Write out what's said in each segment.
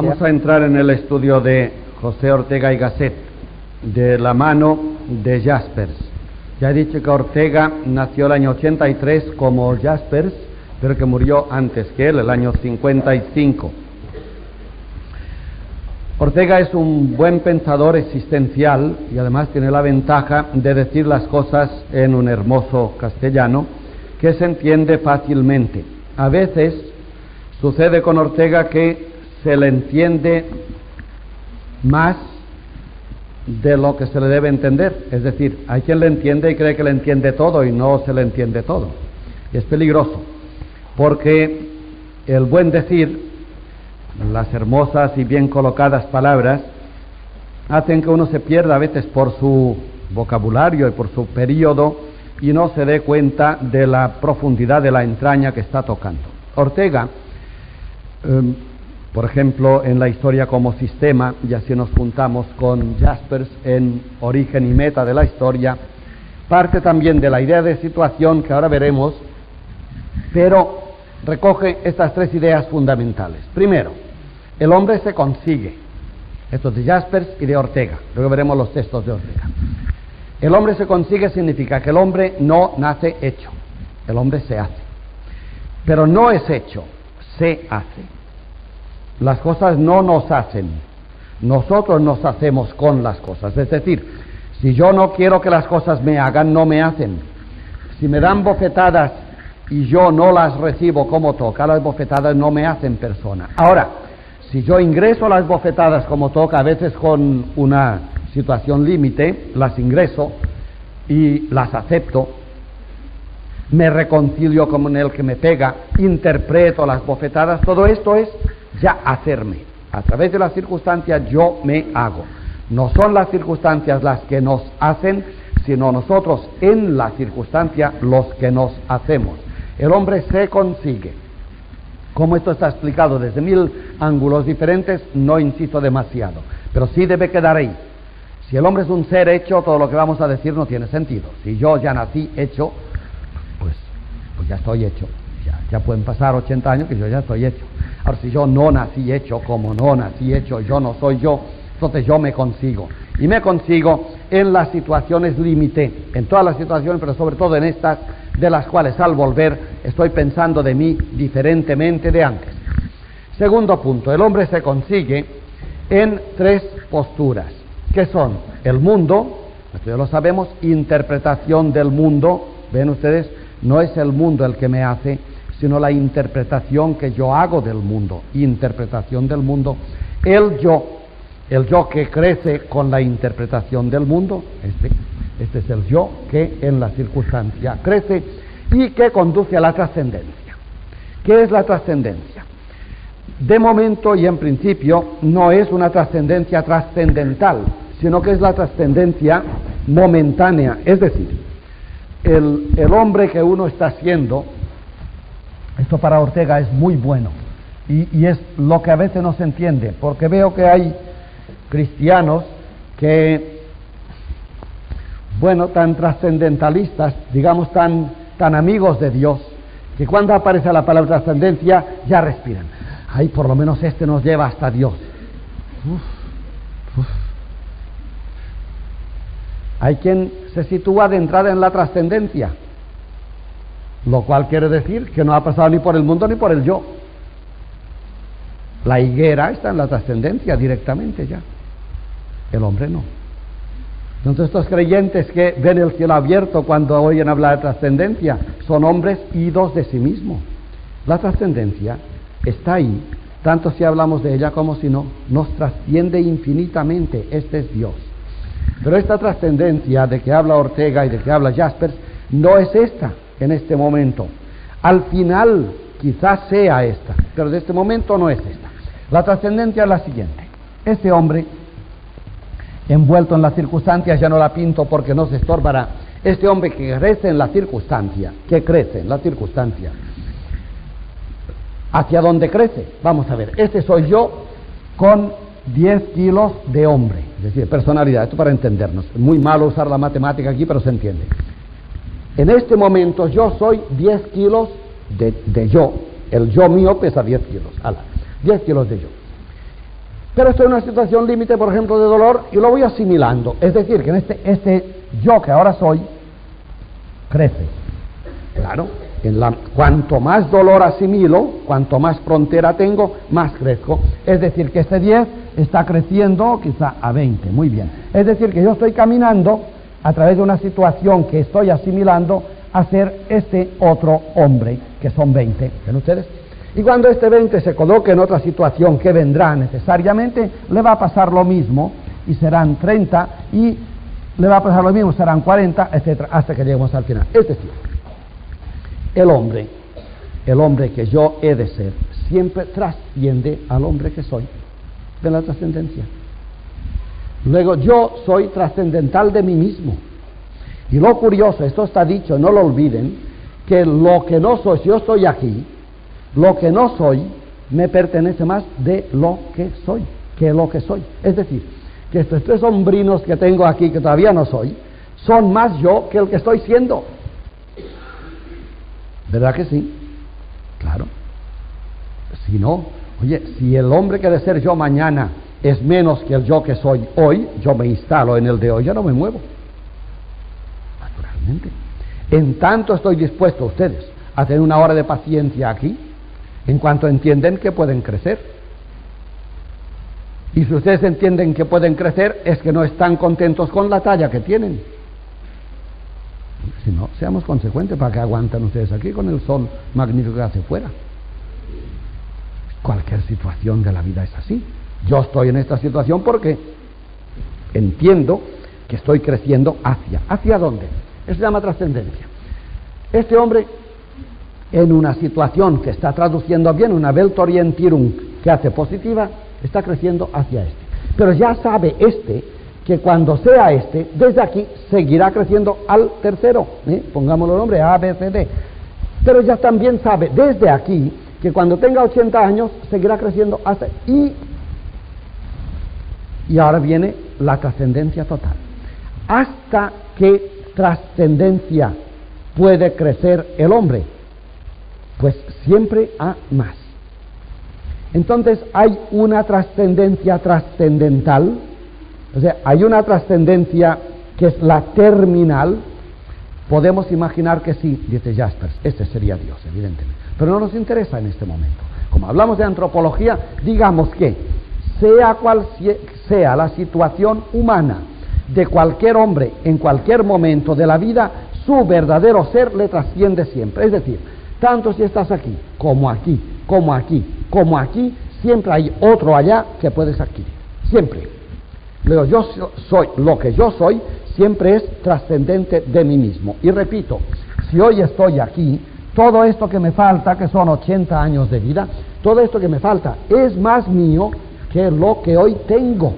Vamos a entrar en el estudio de José Ortega y Gasset, de la mano de Jaspers. Ya he dicho que Ortega nació el año 83 como Jaspers, pero que murió antes que él, el año 55. Ortega es un buen pensador existencial y además tiene la ventaja de decir las cosas en un hermoso castellano que se entiende fácilmente. A veces sucede con Ortega que se le entiende más de lo que se le debe entender. Es decir, hay quien le entiende y cree que le entiende todo y no se le entiende todo. Es peligroso, porque el buen decir, las hermosas y bien colocadas palabras, hacen que uno se pierda a veces por su vocabulario y por su periodo y no se dé cuenta de la profundidad de la entraña que está tocando. Ortega em, por ejemplo, en la historia como sistema, y así nos juntamos con Jaspers en origen y meta de la historia, parte también de la idea de situación que ahora veremos, pero recoge estas tres ideas fundamentales. Primero, el hombre se consigue. Esto es de Jaspers y de Ortega. Luego veremos los textos de Ortega. El hombre se consigue significa que el hombre no nace hecho, el hombre se hace. Pero no es hecho, se hace. Las cosas no nos hacen, nosotros nos hacemos con las cosas. Es decir, si yo no quiero que las cosas me hagan, no me hacen. Si me dan bofetadas y yo no las recibo como toca, las bofetadas no me hacen persona. Ahora, si yo ingreso las bofetadas como toca, a veces con una situación límite, las ingreso y las acepto, me reconcilio con el que me pega, interpreto las bofetadas, todo esto es ya hacerme. A través de las circunstancias yo me hago. No son las circunstancias las que nos hacen, sino nosotros en la circunstancia los que nos hacemos. El hombre se consigue. Como esto está explicado desde mil ángulos diferentes, no insisto demasiado, pero sí debe quedar ahí. Si el hombre es un ser hecho, todo lo que vamos a decir no tiene sentido. Si yo ya nací hecho, pues, pues ya estoy hecho. Ya, ya pueden pasar 80 años que yo ya estoy hecho. Si yo no nací hecho, como no nací hecho, yo no soy yo, entonces yo me consigo. Y me consigo en las situaciones límite, en todas las situaciones, pero sobre todo en estas, de las cuales al volver estoy pensando de mí diferentemente de antes. Segundo punto, el hombre se consigue en tres posturas, que son el mundo, esto ya lo sabemos, interpretación del mundo, ven ustedes, no es el mundo el que me hace, sino la interpretación que yo hago del mundo, interpretación del mundo, el yo, el yo que crece con la interpretación del mundo, este, este es el yo que en la circunstancia crece y que conduce a la trascendencia. ¿Qué es la trascendencia? De momento y en principio no es una trascendencia trascendental, sino que es la trascendencia momentánea, es decir, el, el hombre que uno está siendo, esto para Ortega es muy bueno y, es lo que a veces no se entiende, porque veo que hay cristianos que, bueno, tan trascendentalistas, digamos tan, tan amigos de Dios, que cuando aparece la palabra trascendencia ya respiran. Ay, por lo menos este nos lleva hasta Dios. Hay quien se sitúa de entrada en la trascendencia lo cual quiere decir que no ha pasado ni por el mundo ni por el yo. La higuera está en la trascendencia directamente ya. El hombre no. Entonces estos creyentes que ven el cielo abierto cuando oyen hablar de trascendencia son hombres idos de sí mismos. La trascendencia está ahí, tanto si hablamos de ella como si no, nos trasciende infinitamente. Este es Dios. Pero esta trascendencia de que habla Ortega y de que habla Jaspers no es esta en este momento. Al final quizás sea esta, pero de este momento no es esta. La trascendencia es la siguiente. Este hombre, envuelto en las circunstancias, ya no la pinto porque no se estorbará, este hombre que crece en la circunstancia, que crece en la circunstancia, ¿hacia dónde crece? Vamos a ver, este soy yo con 10 kilos de hombre, es decir, personalidad, esto para entendernos. Muy malo usar la matemática aquí, pero se entiende. En este momento yo soy 10 kilos de, yo. El yo mío pesa 10 kilos. 10 kilos de yo. Pero estoy en una situación límite, por ejemplo, de dolor y lo voy asimilando. Es decir, que en este, este yo que ahora soy, crece. Claro, en la, cuanto más dolor asimilo, cuanto más frontera tengo, más crezco. Es decir, que este 10 está creciendo quizá a 20. Muy bien. Es decir, que yo estoy caminando a través de una situación que estoy asimilando a ser este otro hombre, que son 20. ¿Ven ustedes? Y cuando este 20 se coloque en otra situación que vendrá necesariamente, le va a pasar lo mismo y serán 30 y le va a pasar lo mismo, serán 40, etcétera, hasta que lleguemos al final. Es decir, el hombre, el hombre que yo he de ser, siempre trasciende al hombre que soy, de la trascendencia. Luego yo soy trascendental de mí mismo. Y lo curioso, esto está dicho, no lo olviden, que lo que no soy, si yo estoy aquí, lo que no soy me pertenece más de lo que soy, que lo que soy. Es decir, que estos tres hombrinos que tengo aquí, que todavía no soy, son más yo que el que estoy siendo. ¿Verdad que sí? Claro. Si no, oye, si el hombre que de ser yo mañana es menos que el yo que soy hoy, yo me instalo en el de hoy, ya no me muevo. Naturalmente. En tanto estoy dispuesto ustedes a tener una hora de paciencia aquí, en cuanto entienden que pueden crecer. Y si ustedes entienden que pueden crecer, es que no están contentos con la talla que tienen. Si no, seamos consecuentes para que aguantan ustedes aquí con el sol magnífico que hace fuera. Cualquier situación de la vida es así. Yo estoy en esta situación porque entiendo que estoy creciendo hacia. ¿Hacia dónde? Eso se llama trascendencia. Este hombre en una situación que está traduciendo bien, una Weltorientierung que hace positiva, está creciendo hacia este. Pero ya sabe este que cuando sea este, desde aquí seguirá creciendo al tercero, ¿eh? pongámoslo el nombre A, B, C, D. Pero ya también sabe desde aquí que cuando tenga 80 años seguirá creciendo hasta y y ahora viene la trascendencia total. ¿Hasta qué trascendencia puede crecer el hombre? pues siempre a más. Entonces hay una trascendencia trascendental, o sea, hay una trascendencia que es la terminal. Podemos imaginar que sí, dice Jaspers, este sería Dios, evidentemente. Pero no nos interesa en este momento. Como hablamos de antropología, digamos que sea cual sea la situación humana de cualquier hombre en cualquier momento de la vida, su verdadero ser le trasciende siempre. Es decir, tanto si estás aquí, como aquí, como aquí, como aquí, siempre hay otro allá que puedes adquirir. Siempre. Luego, yo soy, lo que yo soy, siempre es trascendente de mí mismo. Y repito, si hoy estoy aquí, todo esto que me falta, que son 80 años de vida, todo esto que me falta es más mío que lo que hoy tengo.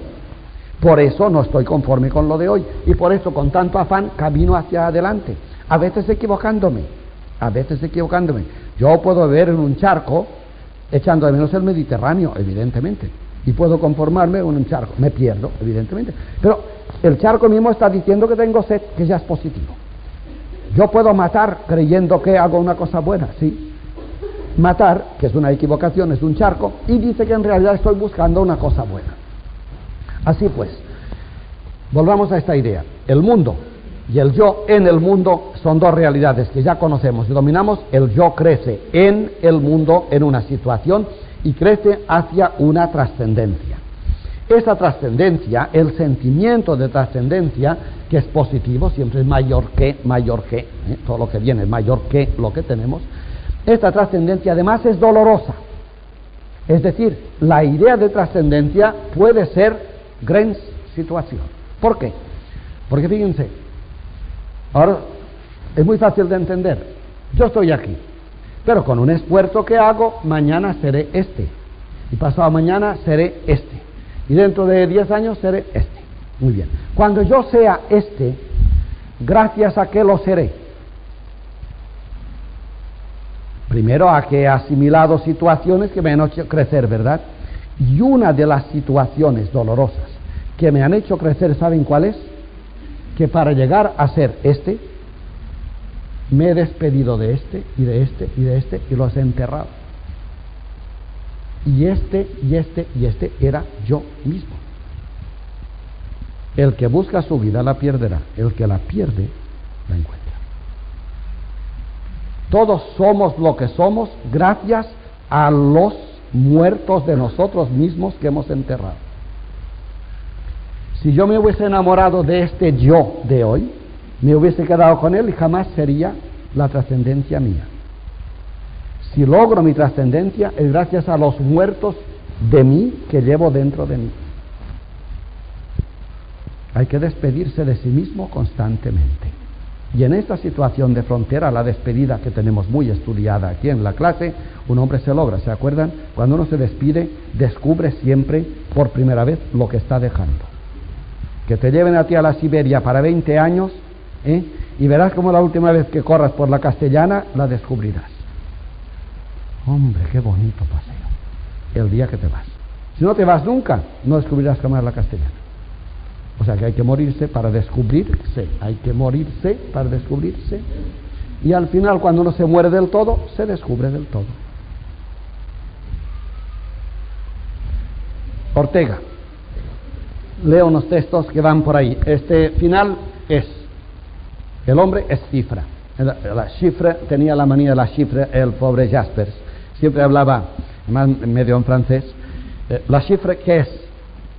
Por eso no estoy conforme con lo de hoy y por eso con tanto afán camino hacia adelante, a veces equivocándome, a veces equivocándome. Yo puedo beber en un charco echando de menos el Mediterráneo, evidentemente, y puedo conformarme con un charco. Me pierdo, evidentemente. Pero el charco mismo está diciendo que tengo sed, que ya es positivo. Yo puedo matar creyendo que hago una cosa buena, sí. Matar, que es una equivocación, es un charco, y dice que en realidad estoy buscando una cosa buena. Así pues, volvamos a esta idea. El mundo y el yo en el mundo son dos realidades que ya conocemos y dominamos. El yo crece en el mundo, en una situación, y crece hacia una trascendencia. Esa trascendencia, el sentimiento de trascendencia, que es positivo, siempre es mayor que, mayor que, ¿eh? todo lo que viene es mayor que lo que tenemos, esta trascendencia además es dolorosa. Es decir, la idea de trascendencia puede ser gran situación. ¿Por qué? Porque fíjense, Ahora, es muy fácil de entender. Yo estoy aquí, pero con un esfuerzo que hago, mañana seré este. Y pasado mañana seré este. Y dentro de 10 años seré este. Muy bien. Cuando yo sea este, gracias a que lo seré. Primero a que he asimilado situaciones que me han hecho crecer, ¿verdad? Y una de las situaciones dolorosas que me han hecho crecer, ¿saben cuál es? que para llegar a ser este, me he despedido de este y de este y de este y los he enterrado. Y este, y este, y este era yo mismo. El que busca su vida la perderá, el que la pierde la encuentra. Todos somos lo que somos gracias a los muertos de nosotros mismos que hemos enterrado. Si yo me hubiese enamorado de este yo de hoy, me hubiese quedado con él y jamás sería la trascendencia mía. Si logro mi trascendencia es gracias a los muertos de mí que llevo dentro de mí. Hay que despedirse de sí mismo constantemente. Y en esta situación de frontera, la despedida que tenemos muy estudiada aquí en la clase, un hombre se logra, ¿se acuerdan? Cuando uno se despide, descubre siempre por primera vez lo que está dejando. Que te lleven a ti a la Siberia para 20 años, ¿eh? y verás como la última vez que corras por la castellana la descubrirás. Hombre, qué bonito paseo. El día que te vas. Si no te vas nunca, no descubrirás es la castellana. O sea que hay que morirse para descubrirse, hay que morirse para descubrirse. Y al final, cuando uno se muere del todo, se descubre del todo. Ortega, leo unos textos que van por ahí. Este final es, el hombre es cifra. La, cifra, tenía la manía de la cifra el pobre Jaspers. Siempre hablaba, medio en francés. Eh, la cifra, ¿qué es?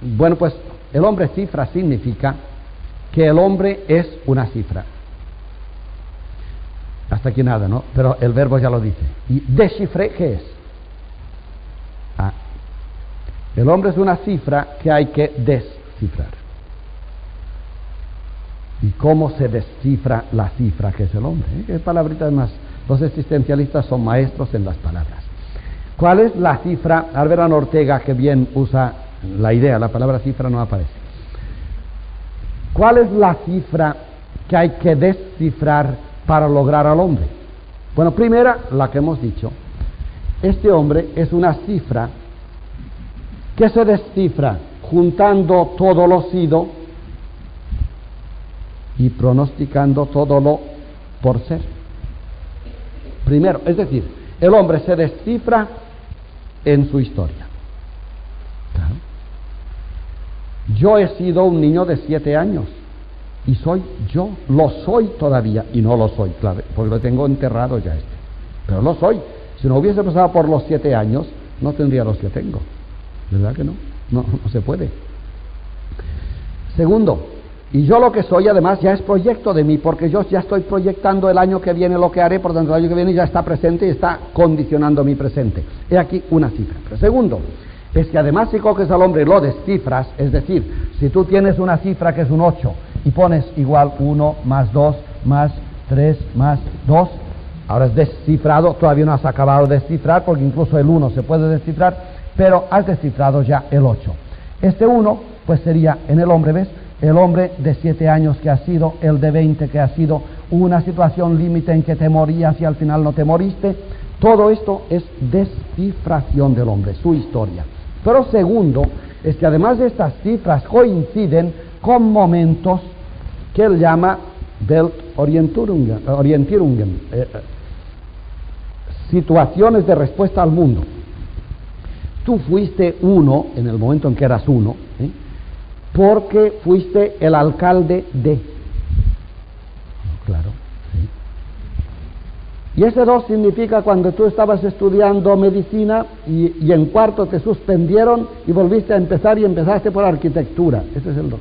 Bueno, pues el hombre cifra significa que el hombre es una cifra. Hasta aquí nada, ¿no? Pero el verbo ya lo dice. ¿Y descifré qué es? Ah, el hombre es una cifra que hay que descifrar. ¿Y cómo se descifra la cifra que es el hombre? ¿Eh? ¿Qué palabrita más? Los existencialistas son maestros en las palabras. ¿Cuál es la cifra? Alberán Ortega, que bien usa la idea, la palabra cifra no aparece. ¿Cuál es la cifra que hay que descifrar para lograr al hombre? Bueno, primera, la que hemos dicho. Este hombre es una cifra que se descifra juntando todo lo sido y pronosticando todo lo por ser. Primero, es decir, el hombre se descifra en su historia. Yo he sido un niño de siete años y soy yo, lo soy todavía y no lo soy, claro, porque lo tengo enterrado ya este, pero lo soy. Si no hubiese pasado por los siete años, no tendría los que tengo, ¿verdad que no? No, no se puede. Segundo, y yo lo que soy además ya es proyecto de mí, porque yo ya estoy proyectando el año que viene lo que haré, por tanto el año que viene ya está presente y está condicionando mi presente. He aquí una cifra. Pero segundo, es que además si coges al hombre y lo descifras, es decir, si tú tienes una cifra que es un 8 y pones igual 1 más 2 más 3 más 2, ahora es descifrado, todavía no has acabado de descifrar porque incluso el 1 se puede descifrar, pero has descifrado ya el 8. Este 1 pues sería en el hombre, ¿ves? El hombre de 7 años que ha sido, el de 20 que ha sido, una situación límite en que te morías y al final no te moriste. Todo esto es descifración del hombre, su historia. Pero segundo, es que además de estas cifras coinciden con momentos que él llama Weltorientierungen, eh, eh, situaciones de respuesta al mundo. Tú fuiste uno, en el momento en que eras uno, ¿eh? porque fuiste el alcalde de. Claro. Y ese 2 significa cuando tú estabas estudiando medicina y, en cuarto te suspendieron y volviste a empezar y empezaste por arquitectura. Ese es el 2.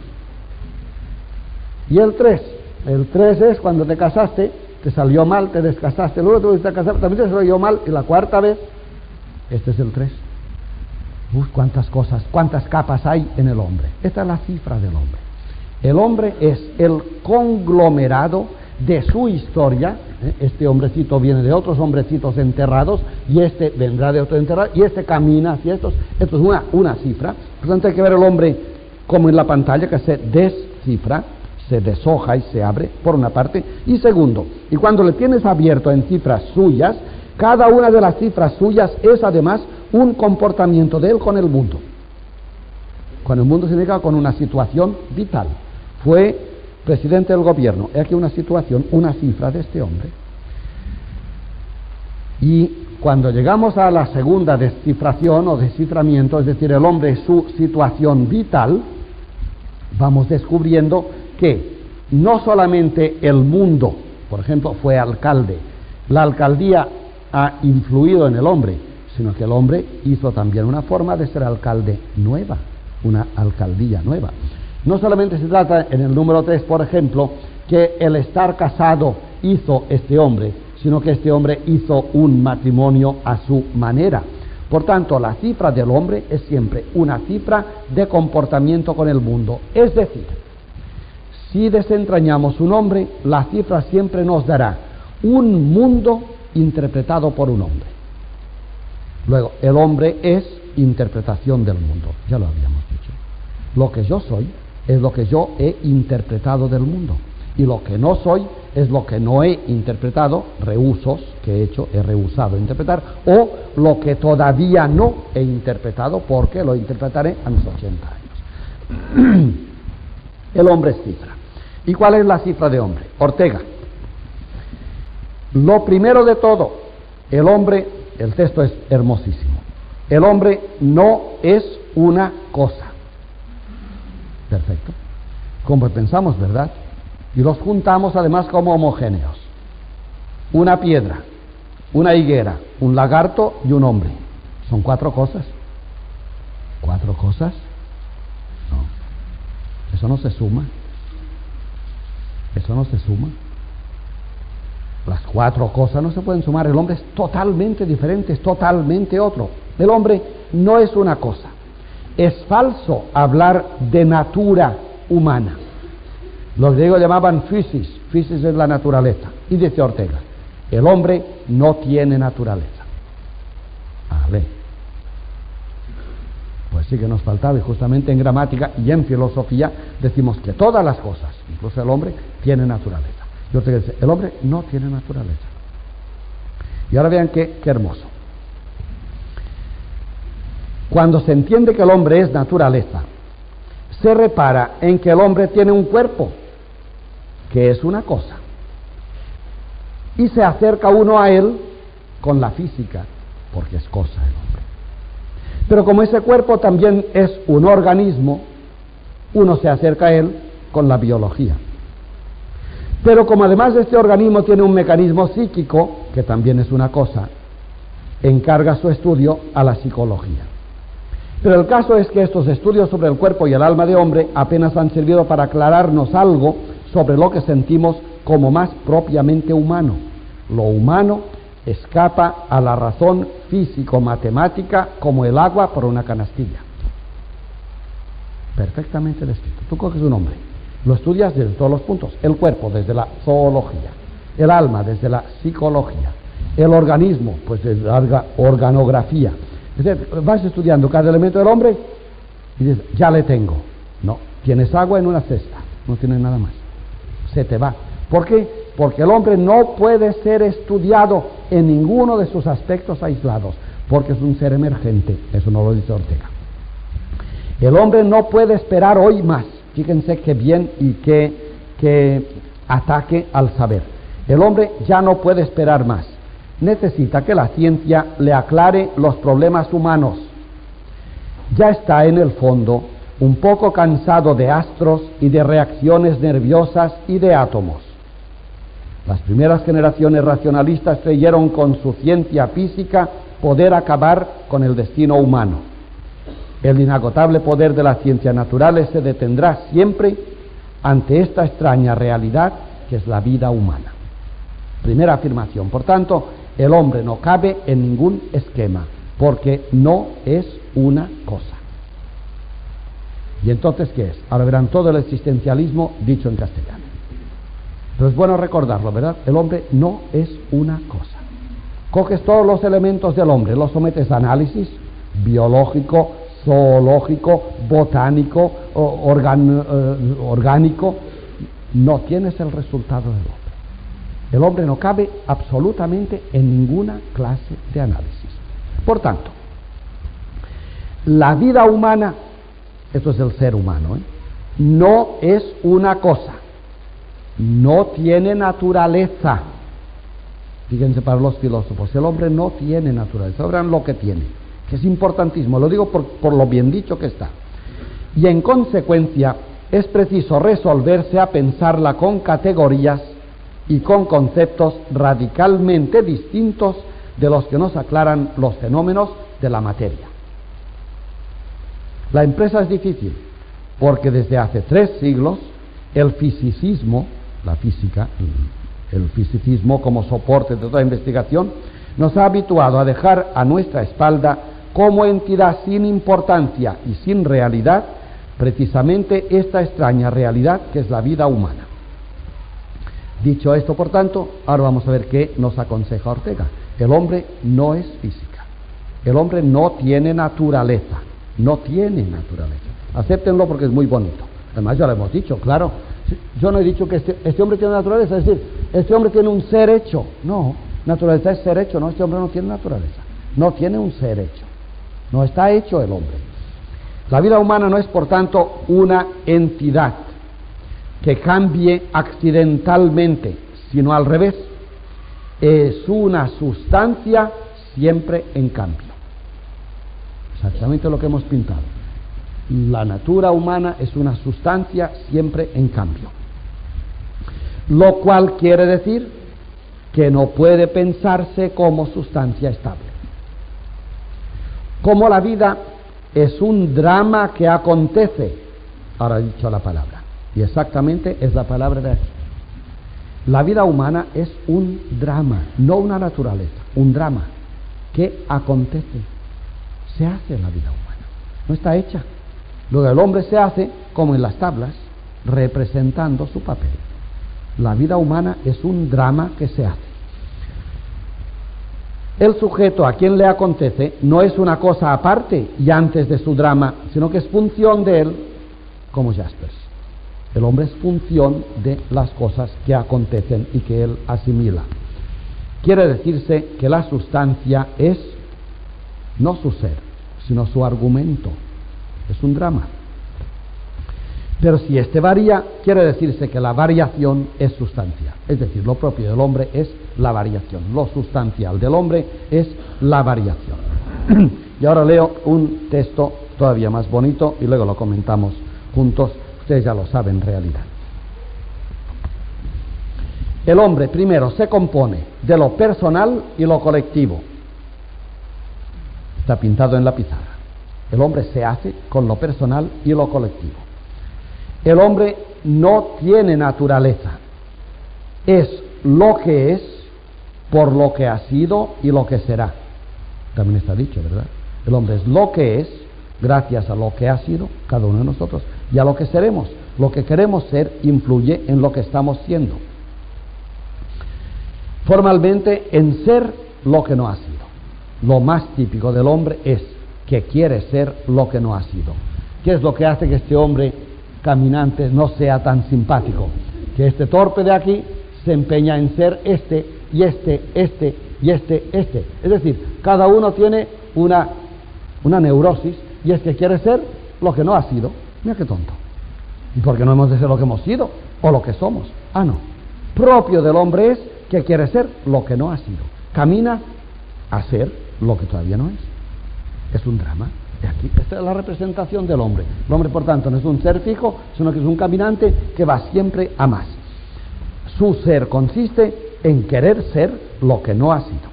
Y el 3. El 3 es cuando te casaste, te salió mal, te descasaste, luego te volviste a casar, también te salió mal y la cuarta vez, este es el 3. Uf, cuántas cosas, cuántas capas hay en el hombre. Esta es la cifra del hombre. El hombre es el conglomerado de su historia. Este hombrecito viene de otros hombrecitos enterrados y este vendrá de otro enterrado y este camina hacia estos. Esto es una, una cifra. Por tanto, hay que ver el hombre como en la pantalla que se descifra, se deshoja y se abre, por una parte. Y segundo, y cuando le tienes abierto en cifras suyas, cada una de las cifras suyas es además un comportamiento de él con el mundo. Con el mundo significa con una situación vital. Fue presidente del gobierno. He aquí una situación, una cifra de este hombre. Y cuando llegamos a la segunda descifración o desciframiento, es decir, el hombre su situación vital, vamos descubriendo que no solamente el mundo, por ejemplo, fue alcalde, la alcaldía ha influido en el hombre, sino que el hombre hizo también una forma de ser alcalde nueva, una alcaldía nueva. No solamente se trata en el número 3, por ejemplo, que el estar casado hizo este hombre, sino que este hombre hizo un matrimonio a su manera. Por tanto, la cifra del hombre es siempre una cifra de comportamiento con el mundo. Es decir, si desentrañamos un hombre, la cifra siempre nos dará un mundo interpretado por un hombre. Luego, el hombre es interpretación del mundo, ya lo habíamos dicho. Lo que yo soy es lo que yo he interpretado del mundo. Y lo que no soy es lo que no he interpretado, reusos que he hecho, he rehusado interpretar, o lo que todavía no he interpretado porque lo interpretaré a mis 80 años. El hombre es cifra. ¿Y cuál es la cifra de hombre? Ortega. Lo primero de todo, el hombre, el texto es hermosísimo, el hombre no es una cosa. Perfecto. Como pensamos, ¿verdad? Y los juntamos además como homogéneos. Una piedra, una higuera, un lagarto y un hombre. Son cuatro cosas. ¿Cuatro cosas? No. Eso no se suma. Eso no se suma. Las cuatro cosas no se pueden sumar. El hombre es totalmente diferente, es totalmente otro. El hombre no es una cosa. Es falso hablar de natura humana. Los griegos llamaban physis, physis es la naturaleza. Y dice Ortega, el hombre no tiene naturaleza. Vale. Pues sí que nos faltaba, y justamente en gramática y en filosofía decimos que todas las cosas, incluso el hombre, tiene naturaleza. Y Ortega dice, el hombre no tiene naturaleza. Y ahora vean qué, qué hermoso. Cuando se entiende que el hombre es naturaleza, se repara en que el hombre tiene un cuerpo que es una cosa. Y se acerca uno a él con la física, porque es cosa el hombre. Pero como ese cuerpo también es un organismo, uno se acerca a él con la biología. Pero como además este organismo tiene un mecanismo psíquico, que también es una cosa, encarga su estudio a la psicología. Pero el caso es que estos estudios sobre el cuerpo y el alma de hombre apenas han servido para aclararnos algo sobre lo que sentimos como más propiamente humano. Lo humano escapa a la razón físico-matemática como el agua por una canastilla. Perfectamente descrito. Tú coges un hombre, lo estudias desde todos los puntos. El cuerpo desde la zoología, el alma desde la psicología, el organismo pues desde la organografía. Vas estudiando cada elemento del hombre y dices, ya le tengo. No, tienes agua en una cesta, no tienes nada más se te va. ¿Por qué? Porque el hombre no puede ser estudiado en ninguno de sus aspectos aislados, porque es un ser emergente. Eso no lo dice Ortega. El hombre no puede esperar hoy más. Fíjense qué bien y qué, qué ataque al saber. El hombre ya no puede esperar más. Necesita que la ciencia le aclare los problemas humanos. Ya está en el fondo un poco cansado de astros y de reacciones nerviosas y de átomos. Las primeras generaciones racionalistas creyeron con su ciencia física poder acabar con el destino humano. El inagotable poder de las ciencias naturales se detendrá siempre ante esta extraña realidad que es la vida humana. Primera afirmación. Por tanto, el hombre no cabe en ningún esquema, porque no es una cosa. ¿Y entonces qué es? Ahora verán todo el existencialismo dicho en castellano. Pero es bueno recordarlo, ¿verdad? El hombre no es una cosa. Coges todos los elementos del hombre, los sometes a análisis biológico, zoológico, botánico, eh, orgánico, no tienes el resultado del hombre. El hombre no cabe absolutamente en ninguna clase de análisis. Por tanto, la vida humana esto es el ser humano, ¿eh? no es una cosa, no tiene naturaleza. Fíjense para los filósofos, el hombre no tiene naturaleza, verán lo que tiene, que es importantísimo, lo digo por lo bien dicho que está. Y en consecuencia es preciso resolverse a pensarla con categorías y con conceptos radicalmente distintos de los que nos aclaran los fenómenos de la materia. La empresa es difícil porque desde hace tres siglos el fisicismo, la física, el fisicismo como soporte de toda investigación, nos ha habituado a dejar a nuestra espalda como entidad sin importancia y sin realidad precisamente esta extraña realidad que es la vida humana. Dicho esto, por tanto, ahora vamos a ver qué nos aconseja Ortega. El hombre no es física. El hombre no tiene naturaleza. No tiene naturaleza. Acéptenlo porque es muy bonito. Además, ya lo hemos dicho, claro. Yo no he dicho que este, este, hombre tiene naturaleza, es decir, este hombre tiene un ser hecho. No, naturaleza es ser hecho, no, este hombre no tiene naturaleza. No tiene un ser hecho. No está hecho el hombre. La vida humana no es, por tanto, una entidad que cambie accidentalmente, sino al revés. Es una sustancia siempre en cambio. Exactamente lo que hemos pintado. La natura humana es una sustancia siempre en cambio. Lo cual quiere decir que no puede pensarse como sustancia estable. Como la vida es un drama que acontece, ahora dicho la palabra, y exactamente es la palabra de aquí. La vida humana es un drama, no una naturaleza, un drama que acontece. Se hace la vida humana, no está hecha. Luego el hombre se hace como en las tablas, representando su papel. La vida humana es un drama que se hace. El sujeto a quien le acontece no es una cosa aparte y antes de su drama, sino que es función de él, como Jaspers. El hombre es función de las cosas que acontecen y que él asimila. Quiere decirse que la sustancia es no su ser, sino su argumento. Es un drama. Pero si este varía, quiere decirse que la variación es sustancia. Es decir, lo propio del hombre es la variación. Lo sustancial del hombre es la variación. y ahora leo un texto todavía más bonito y luego lo comentamos juntos. Ustedes ya lo saben en realidad. El hombre primero se compone de lo personal y lo colectivo. Está pintado en la pizarra. El hombre se hace con lo personal y lo colectivo. El hombre no tiene naturaleza. Es lo que es por lo que ha sido y lo que será. También está dicho, ¿verdad? El hombre es lo que es gracias a lo que ha sido cada uno de nosotros y a lo que seremos. Lo que queremos ser influye en lo que estamos siendo. Formalmente, en ser lo que no ha sido. Lo más típico del hombre es que quiere ser lo que no ha sido. ¿Qué es lo que hace que este hombre caminante no sea tan simpático? Que este torpe de aquí se empeña en ser este y este, este y este, este. Es decir, cada uno tiene una, una neurosis y es que quiere ser lo que no ha sido. Mira qué tonto. ¿Y por qué no hemos de ser lo que hemos sido o lo que somos? Ah, no. Propio del hombre es que quiere ser lo que no ha sido. Camina a ser lo que todavía no es es un drama. Aquí, esta es la representación del hombre. El hombre, por tanto, no es un ser fijo, sino que es un caminante que va siempre a más. Su ser consiste en querer ser lo que no ha sido.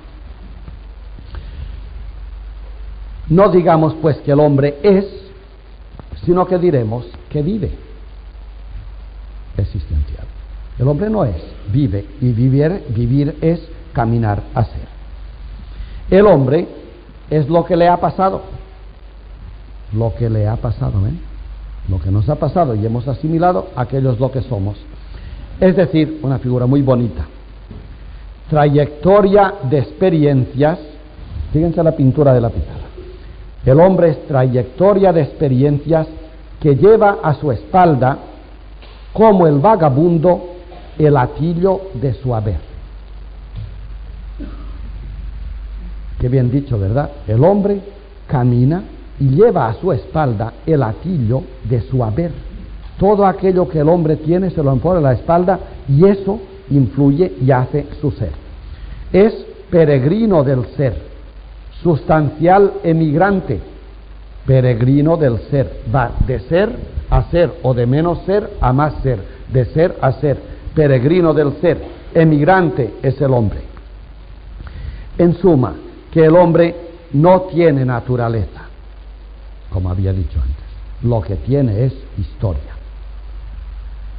No digamos pues que el hombre es, sino que diremos que vive. Existencial. El hombre no es, vive. Y vivir, vivir es caminar a ser. El hombre es lo que le ha pasado. Lo que le ha pasado, ¿ven? Lo que nos ha pasado y hemos asimilado, aquello es lo que somos. Es decir, una figura muy bonita. Trayectoria de experiencias. Fíjense la pintura de la pizarra. El hombre es trayectoria de experiencias que lleva a su espalda, como el vagabundo, el atillo de su haber. Qué bien dicho, ¿verdad? El hombre camina y lleva a su espalda el atillo de su haber. Todo aquello que el hombre tiene se lo impone a la espalda y eso influye y hace su ser. es peregrino del ser, sustancial emigrante, peregrino del ser, va de ser a ser o de menos ser a más ser, de ser a ser, peregrino del ser, emigrante es el hombre. En suma, que el hombre no tiene naturaleza, como había dicho antes, lo que tiene es historia.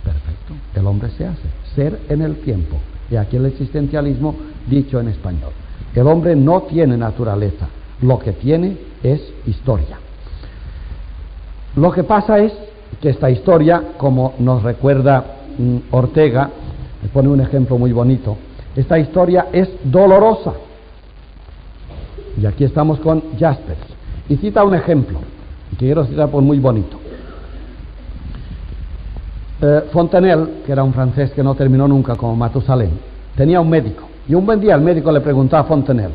Perfecto, el hombre se hace, ser en el tiempo, y aquí el existencialismo dicho en español. El hombre no tiene naturaleza, lo que tiene es historia. Lo que pasa es que esta historia, como nos recuerda mm, Ortega, me pone un ejemplo muy bonito, esta historia es dolorosa. Y aquí estamos con Jaspers. Y cita un ejemplo, que quiero citar por muy bonito. Eh, Fontenelle, que era un francés que no terminó nunca como Matusalén, tenía un médico. Y un buen día el médico le preguntó a Fontenelle,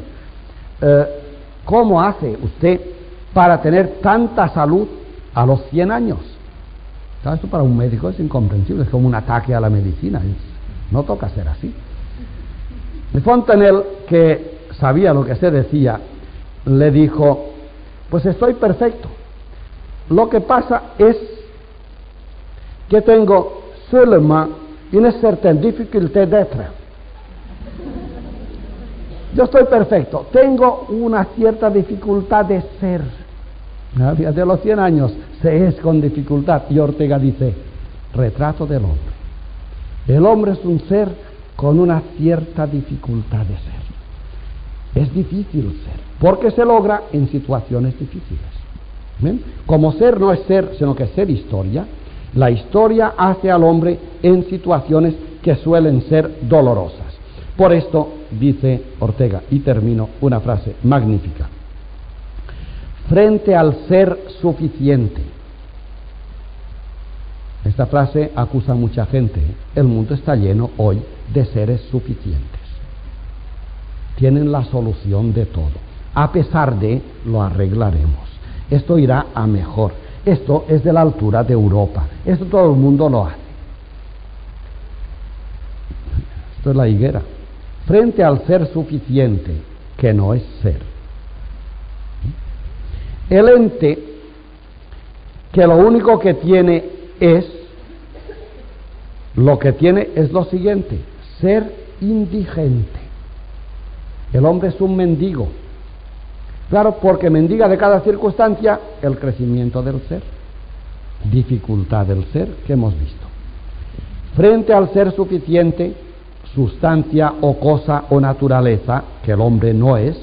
eh, ¿cómo hace usted para tener tanta salud a los 100 años? Esto para un médico es incomprensible, es como un ataque a la medicina, no toca ser así. Y Fontenelle, que sabía lo que se decía, le dijo, pues estoy perfecto. Lo que pasa es que tengo seulement une certaine difficulté d'être. Yo estoy perfecto, tengo una cierta dificultad de ser. De los 100 años se es con dificultad. Y Ortega dice, retrato del hombre. El hombre es un ser con una cierta dificultad de ser. Es difícil ser, porque se logra en situaciones difíciles. Como ser no es ser, sino que es ser historia. La historia hace al hombre en situaciones que suelen ser dolorosas. Por esto dice Ortega, y termino una frase magnífica, frente al ser suficiente. Esta frase acusa a mucha gente. El mundo está lleno hoy de seres suficientes. Tienen la solución de todo. A pesar de, lo arreglaremos. Esto irá a mejor. Esto es de la altura de Europa. Esto todo el mundo lo hace. Esto es la higuera. Frente al ser suficiente, que no es ser. El ente que lo único que tiene es, lo que tiene es lo siguiente, ser indigente. El hombre es un mendigo. Claro, porque mendiga de cada circunstancia el crecimiento del ser, dificultad del ser que hemos visto. Frente al ser suficiente, sustancia o cosa o naturaleza, que el hombre no es,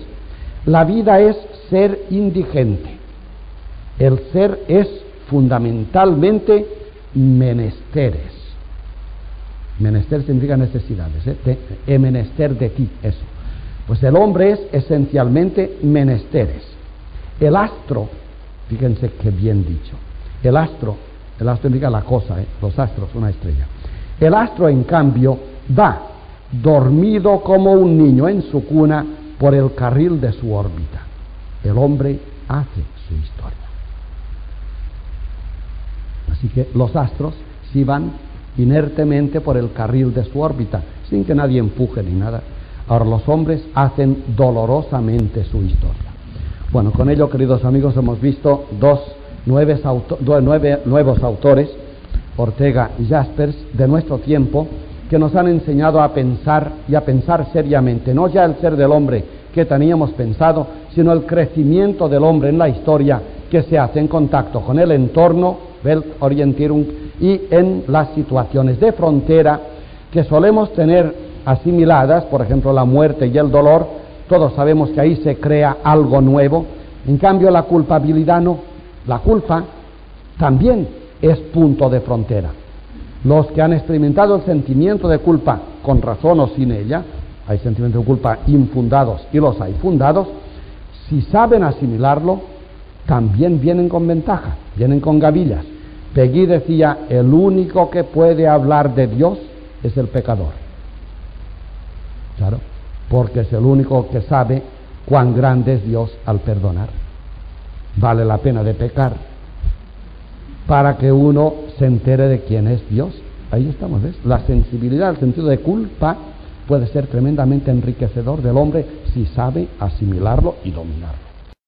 la vida es ser indigente. El ser es fundamentalmente menesteres. Menester significa necesidades, ¿eh? menester de ti, eso. Pues el hombre es esencialmente menesteres. El astro, fíjense qué bien dicho, el astro, el astro indica la cosa, ¿eh? los astros, una estrella. El astro, en cambio, va dormido como un niño en su cuna por el carril de su órbita. El hombre hace su historia. Así que los astros si van inertemente por el carril de su órbita, sin que nadie empuje ni nada. Ahora los hombres hacen dolorosamente su historia. Bueno, con ello, queridos amigos, hemos visto dos, nueve, nuevos autores, Ortega y Jaspers, de nuestro tiempo, que nos han enseñado a pensar y a pensar seriamente, no ya el ser del hombre que teníamos pensado, sino el crecimiento del hombre en la historia que se hace en contacto con el entorno, Weltorientierung, y en las situaciones de frontera que solemos tener asimiladas, por ejemplo la muerte y el dolor, todos sabemos que ahí se crea algo nuevo, en cambio la culpabilidad no, la culpa también es punto de frontera. Los que han experimentado el sentimiento de culpa con razón o sin ella, hay sentimientos de culpa infundados y los hay fundados, si saben asimilarlo, también vienen con ventaja, vienen con gavillas. Peggy decía, el único que puede hablar de Dios es el pecador. Claro, porque es el único que sabe cuán grande es Dios al perdonar. Vale la pena de pecar para que uno se entere de quién es Dios. Ahí estamos, ¿ves? La sensibilidad, el sentido de culpa puede ser tremendamente enriquecedor del hombre si sabe asimilarlo y dominarlo.